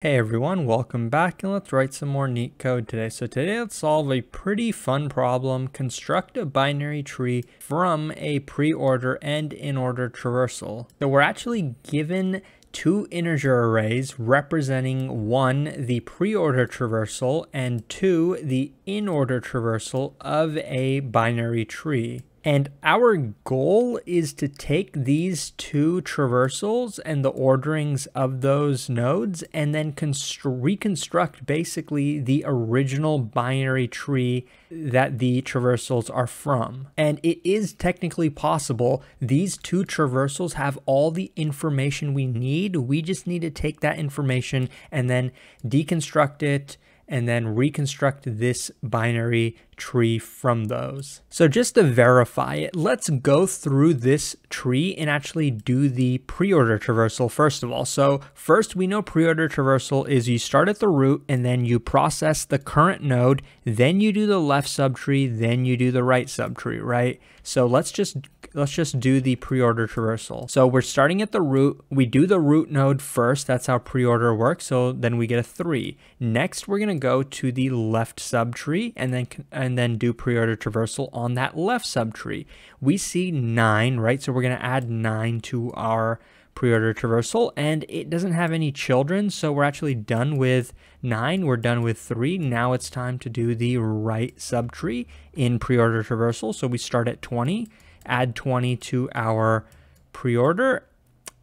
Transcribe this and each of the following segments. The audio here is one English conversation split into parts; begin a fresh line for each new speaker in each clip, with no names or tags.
Hey everyone, welcome back and let's write some more neat code today. So today let's solve a pretty fun problem, construct a binary tree from a pre-order and in-order traversal. So we're actually given two integer arrays representing one, the pre-order traversal and two, the in-order traversal of a binary tree. And our goal is to take these two traversals and the orderings of those nodes and then reconstruct basically the original binary tree that the traversals are from. And it is technically possible. These two traversals have all the information we need. We just need to take that information and then deconstruct it and then reconstruct this binary tree from those. So just to verify it, let's go through this tree and actually do the pre-order traversal first of all. So first we know pre-order traversal is you start at the root and then you process the current node, then you do the left subtree, then you do the right subtree, right? So let's just let's just do the pre-order traversal. So we're starting at the root. We do the root node first. That's how pre-order works. So then we get a three. Next, we're going to go to the left subtree and then and then do pre-order traversal on that left subtree. We see nine, right? So we're going to add nine to our pre-order traversal and it doesn't have any children. So we're actually done with nine. We're done with three. Now it's time to do the right subtree in pre-order traversal. So we start at 20 add 20 to our pre-order,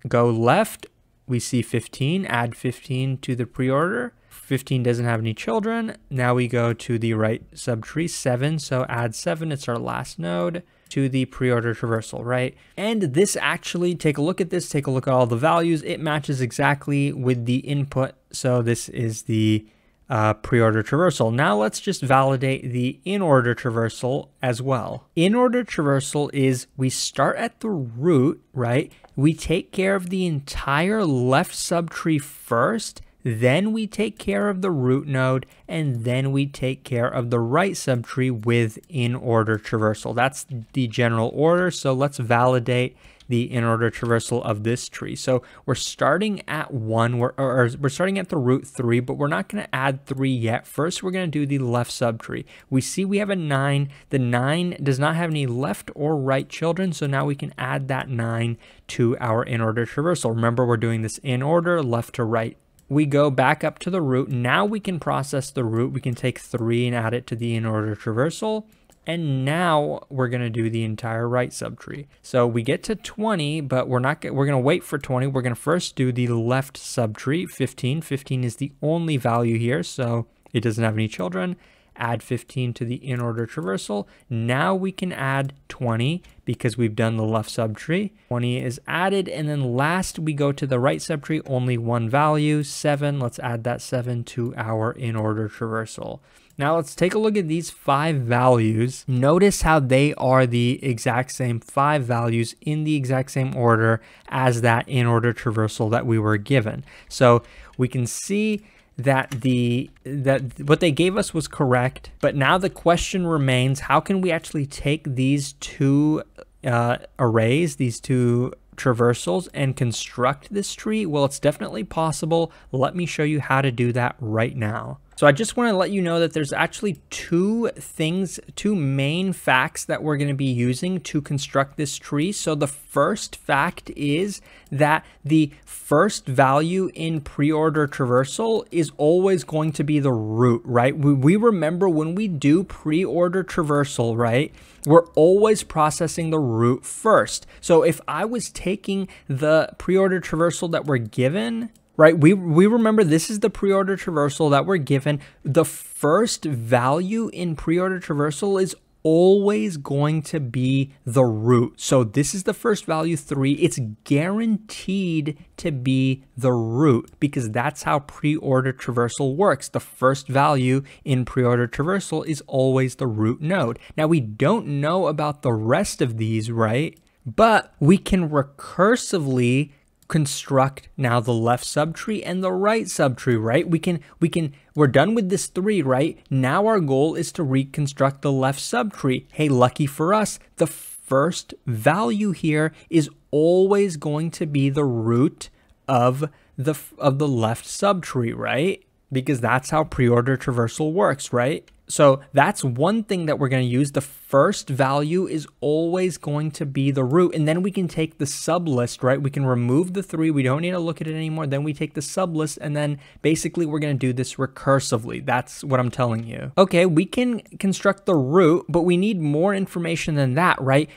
go left, we see 15, add 15 to the pre-order. 15 doesn't have any children. Now we go to the right subtree, 7, so add 7, it's our last node to the pre-order traversal, right? And this actually, take a look at this, take a look at all the values. It matches exactly with the input. So this is the uh, pre-order traversal. Now let's just validate the in-order traversal as well. In-order traversal is we start at the root, right? We take care of the entire left subtree first, then we take care of the root node, and then we take care of the right subtree with in-order traversal. That's the general order, so let's validate the in-order traversal of this tree. So we're starting at one, we're, or we're starting at the root three, but we're not going to add three yet. First, we're going to do the left subtree. We see we have a nine. The nine does not have any left or right children, so now we can add that nine to our in-order traversal. Remember, we're doing this in order, left to right we go back up to the root. Now we can process the root. We can take 3 and add it to the in-order traversal. And now we're going to do the entire right subtree. So we get to 20, but we're not, we're going to wait for 20. We're going to first do the left subtree, 15. 15 is the only value here, so it doesn't have any children. Add 15 to the in-order traversal. Now we can add 20 because we've done the left subtree. 20 is added, and then last we go to the right subtree, only one value, 7. Let's add that 7 to our in-order traversal. Now let's take a look at these five values. Notice how they are the exact same five values in the exact same order as that in order traversal that we were given. So we can see that the that what they gave us was correct but now the question remains how can we actually take these two uh, arrays these two traversals and construct this tree? Well it's definitely possible. Let me show you how to do that right now so I just want to let you know that there's actually two things, two main facts that we're going to be using to construct this tree. So the first fact is that the first value in pre-order traversal is always going to be the root, right? We, we remember when we do pre-order traversal, right? We're always processing the root first. So if I was taking the pre-order traversal that we're given, right? We, we remember this is the pre-order traversal that we're given. The first value in pre-order traversal is always going to be the root. So this is the first value three. It's guaranteed to be the root because that's how pre-order traversal works. The first value in pre-order traversal is always the root node. Now we don't know about the rest of these, right? But we can recursively construct now the left subtree and the right subtree, right? We can, we can, we're done with this three, right? Now our goal is to reconstruct the left subtree. Hey, lucky for us, the first value here is always going to be the root of the of the left subtree, right? Because that's how pre-order traversal works, right? So that's one thing that we're going to use. The first value is always going to be the root. And then we can take the sublist, right? We can remove the three. We don't need to look at it anymore. Then we take the sublist and then basically we're going to do this recursively. That's what I'm telling you. Okay, we can construct the root, but we need more information than that, right?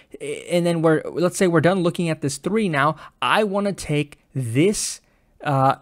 And then we're, let's say we're done looking at this three now. I want to take this uh,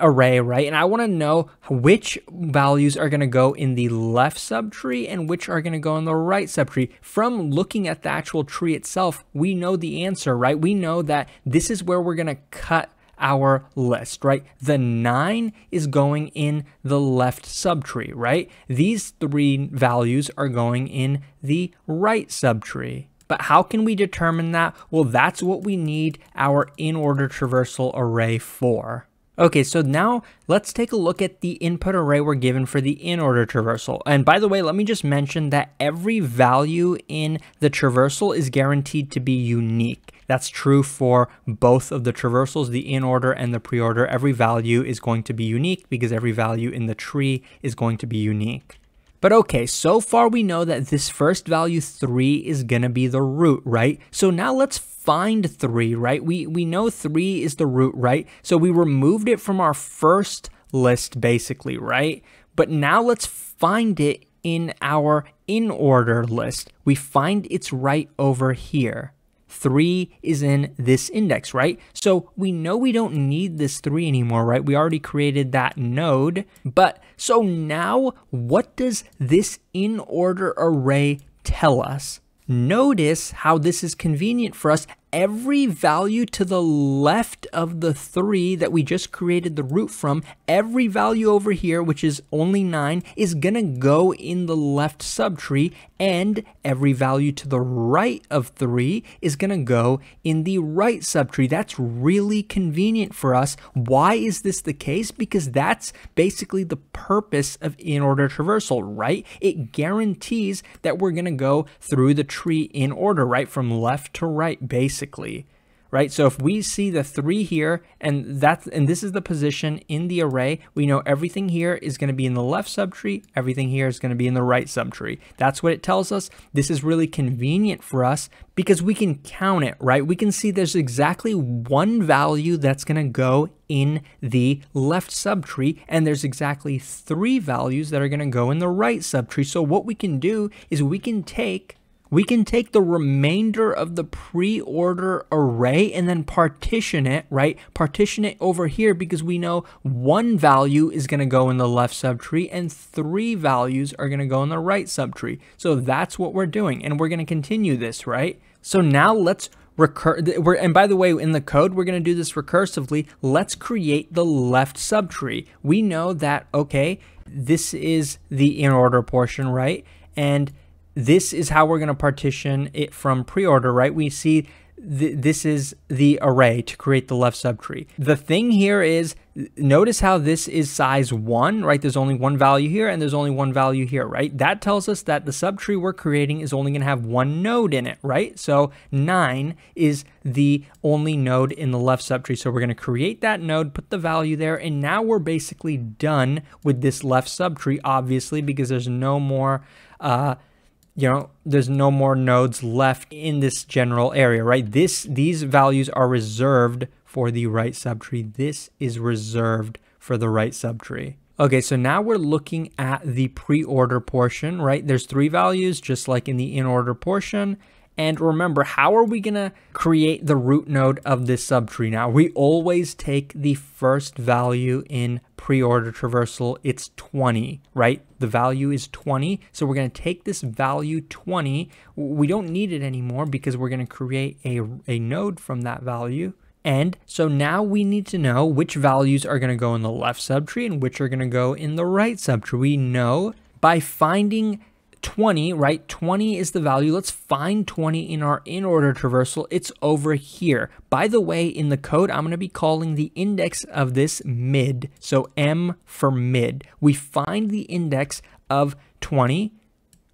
array, right? And I want to know which values are going to go in the left subtree and which are going to go in the right subtree. From looking at the actual tree itself, we know the answer, right? We know that this is where we're going to cut our list, right? The 9 is going in the left subtree, right? These three values are going in the right subtree. But how can we determine that? Well, that's what we need our in-order traversal array for. Okay, so now let's take a look at the input array we're given for the in-order traversal. And by the way, let me just mention that every value in the traversal is guaranteed to be unique. That's true for both of the traversals, the in-order and the pre-order. Every value is going to be unique because every value in the tree is going to be unique. But okay, so far we know that this first value 3 is going to be the root, right? So now let's find 3, right? We, we know 3 is the root, right? So we removed it from our first list, basically, right? But now let's find it in our in order list. We find it's right over here. 3 is in this index, right? So we know we don't need this 3 anymore, right? We already created that node. But so now what does this in order array tell us? Notice how this is convenient for us every value to the left of the 3 that we just created the root from, every value over here, which is only 9, is going to go in the left subtree, and every value to the right of 3 is going to go in the right subtree. That's really convenient for us. Why is this the case? Because that's basically the purpose of in-order traversal, right? It guarantees that we're going to go through the tree in order, right? From left to right, basically basically, right? So if we see the three here, and that's and this is the position in the array, we know everything here is going to be in the left subtree, everything here is going to be in the right subtree. That's what it tells us. This is really convenient for us because we can count it, right? We can see there's exactly one value that's going to go in the left subtree, and there's exactly three values that are going to go in the right subtree. So what we can do is we can take we can take the remainder of the pre-order array and then partition it, right? Partition it over here because we know one value is going to go in the left subtree and three values are going to go in the right subtree. So that's what we're doing and we're going to continue this, right? So now let's recur we're, and by the way in the code we're going to do this recursively let's create the left subtree we know that okay this is the in order portion right and this is how we're going to partition it from pre-order, right? We see th this is the array to create the left subtree. The thing here is, notice how this is size 1, right? There's only one value here and there's only one value here, right? That tells us that the subtree we're creating is only going to have one node in it, right? So 9 is the only node in the left subtree. So we're going to create that node, put the value there, and now we're basically done with this left subtree, obviously, because there's no more... Uh, you know, there's no more nodes left in this general area, right? This These values are reserved for the right subtree. This is reserved for the right subtree. Okay, so now we're looking at the pre-order portion, right? There's three values, just like in the in-order portion. And remember, how are we going to create the root node of this subtree now? We always take the first value in pre-order traversal. It's 20, right? The value is 20. So we're going to take this value 20. We don't need it anymore because we're going to create a, a node from that value. And so now we need to know which values are going to go in the left subtree and which are going to go in the right subtree. We know by finding 20, right? 20 is the value. Let's find 20 in our in order traversal. It's over here. By the way, in the code, I'm going to be calling the index of this mid. So M for mid. We find the index of 20,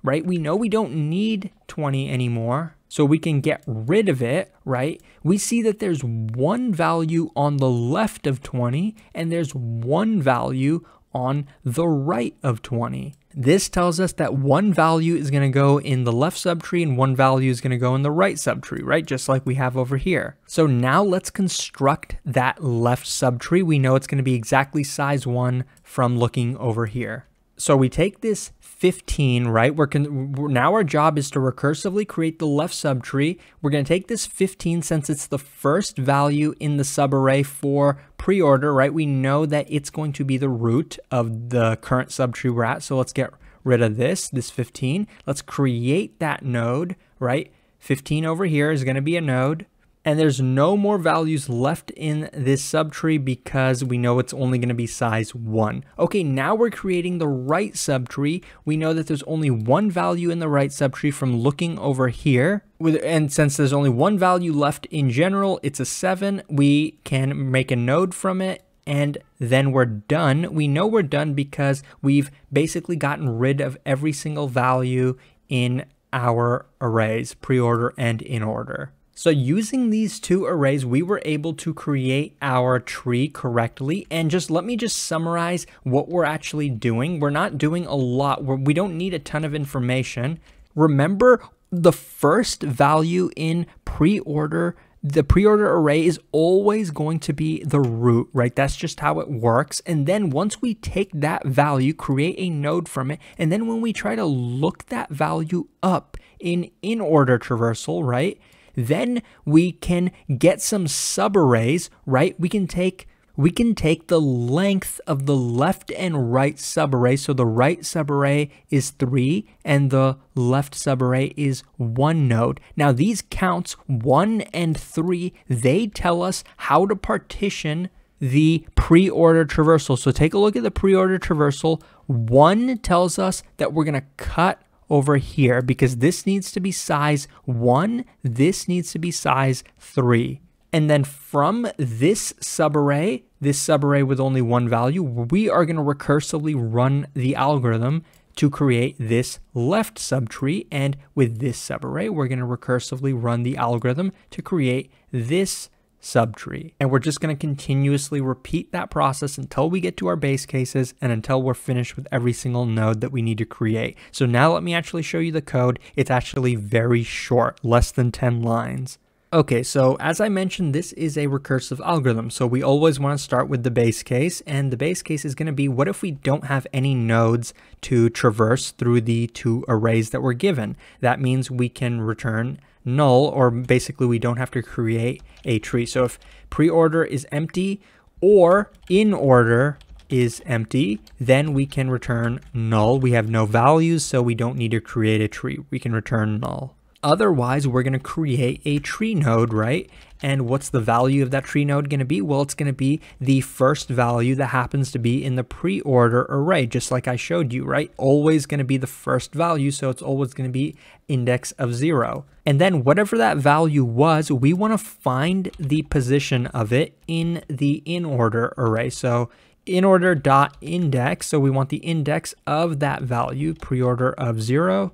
right? We know we don't need 20 anymore. so we can get rid of it, right? We see that there's one value on the left of 20 and there's one value on the right of 20. This tells us that one value is going to go in the left subtree and one value is going to go in the right subtree, right? Just like we have over here. So now let's construct that left subtree. We know it's going to be exactly size 1 from looking over here. So we take this 15, right? We're, we're, now our job is to recursively create the left subtree. We're going to take this 15 since it's the first value in the subarray for pre-order, right? We know that it's going to be the root of the current subtree we're at. So let's get rid of this, this 15. Let's create that node, right? 15 over here is going to be a node and there's no more values left in this subtree because we know it's only going to be size 1. Okay, now we're creating the right subtree. We know that there's only one value in the right subtree from looking over here. And since there's only one value left in general, it's a 7, we can make a node from it and then we're done. We know we're done because we've basically gotten rid of every single value in our arrays, pre-order and in order. So using these two arrays, we were able to create our tree correctly. And just let me just summarize what we're actually doing. We're not doing a lot. We're, we don't need a ton of information. Remember the first value in pre-order the pre-order array is always going to be the root, right? That's just how it works. And then once we take that value, create a node from it, and then when we try to look that value up in in order traversal, right? Then we can get some subarrays, right? We can take we can take the length of the left and right subarray. So the right subarray is 3 and the left subarray is 1 node. Now these counts 1 and 3, they tell us how to partition the pre-order traversal. So take a look at the pre-order traversal. 1 tells us that we're going to cut over here because this needs to be size 1, this needs to be size 3. And then from this subarray, this subarray with only one value, we are going to recursively run the algorithm to create this left subtree. And with this subarray, we're going to recursively run the algorithm to create this subtree. And we're just going to continuously repeat that process until we get to our base cases and until we're finished with every single node that we need to create. So now let me actually show you the code. It's actually very short, less than 10 lines. Okay, so as I mentioned, this is a recursive algorithm. So we always want to start with the base case, and the base case is going to be what if we don't have any nodes to traverse through the two arrays that we're given? That means we can return null, or basically we don't have to create a tree. So if pre-order is empty or in order is empty, then we can return null. We have no values, so we don't need to create a tree. We can return null. Otherwise, we're going to create a tree node, right? And what's the value of that tree node going to be? Well, it's going to be the first value that happens to be in the pre-order array, just like I showed you, right? Always going to be the first value, so it's always going to be index of zero. And then whatever that value was, we want to find the position of it in the in order array. So in order dot index, so we want the index of that value, pre-order of zero,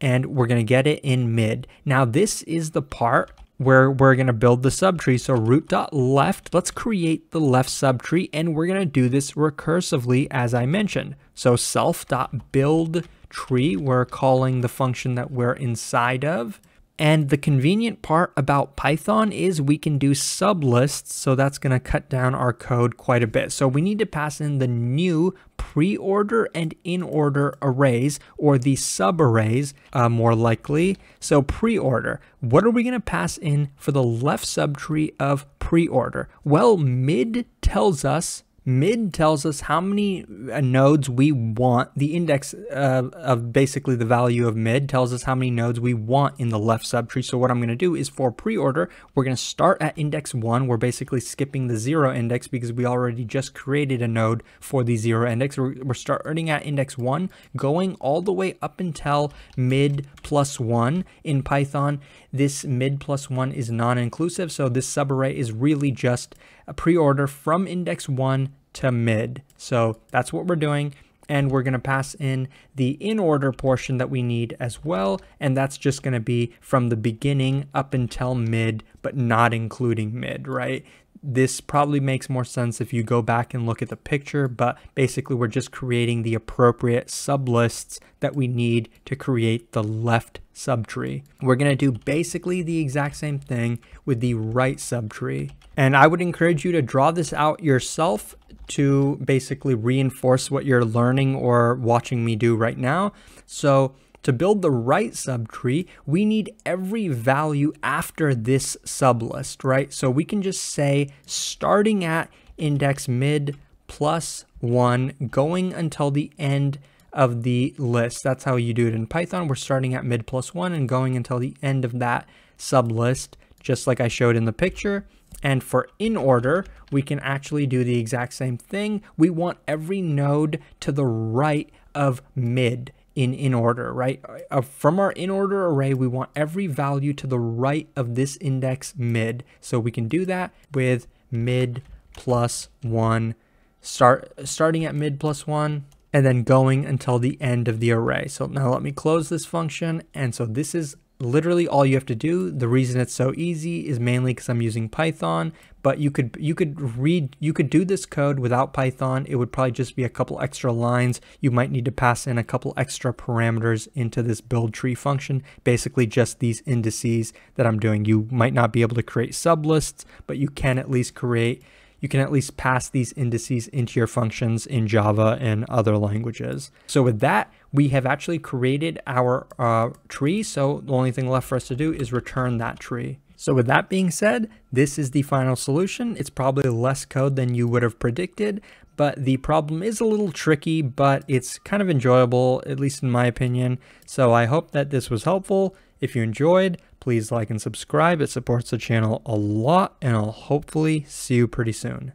and we're going to get it in mid. Now this is the part where we're going to build the subtree. So root dot left, let's create the left subtree and we're going to do this recursively as I mentioned. So self dot build tree, we're calling the function that we're inside of. And the convenient part about Python is we can do sublists, so that's going to cut down our code quite a bit. So we need to pass in the new pre-order and in-order arrays, or the subarrays uh, more likely. So pre-order, what are we going to pass in for the left subtree of pre-order? Well, mid tells us Mid tells us how many uh, nodes we want. The index uh, of basically the value of mid tells us how many nodes we want in the left subtree. So what I'm going to do is for pre-order, we're going to start at index 1. We're basically skipping the 0 index because we already just created a node for the 0 index. We're, we're starting at index 1, going all the way up until mid plus 1 in Python. This mid plus 1 is non-inclusive, so this subarray is really just a pre-order from index 1 to mid. So that's what we're doing. and we're going to pass in the in order portion that we need as well. And that's just going to be from the beginning up until mid, but not including mid, right? This probably makes more sense if you go back and look at the picture, but basically we're just creating the appropriate sublists that we need to create the left subtree. We're going to do basically the exact same thing with the right subtree. And I would encourage you to draw this out yourself to basically reinforce what you're learning or watching me do right now. So to build the right subtree, we need every value after this sublist, right? So we can just say starting at index mid plus one, going until the end of the list. That's how you do it in Python. We're starting at mid plus one and going until the end of that sublist, just like I showed in the picture. And for in order, we can actually do the exact same thing. We want every node to the right of mid in in order, right? Uh, from our in order array, we want every value to the right of this index mid. So we can do that with mid plus one, start starting at mid plus one, and then going until the end of the array. So now let me close this function. And so this is literally all you have to do. The reason it's so easy is mainly because I'm using Python, but you could you could read you could do this code without Python. It would probably just be a couple extra lines. You might need to pass in a couple extra parameters into this build tree function, basically just these indices that I'm doing. You might not be able to create sublists, but you can at least create you can at least pass these indices into your functions in Java and other languages. So with that, we have actually created our uh, tree. So the only thing left for us to do is return that tree. So with that being said, this is the final solution. It's probably less code than you would have predicted, but the problem is a little tricky, but it's kind of enjoyable, at least in my opinion. So I hope that this was helpful. If you enjoyed, please like and subscribe. It supports the channel a lot, and I'll hopefully see you pretty soon.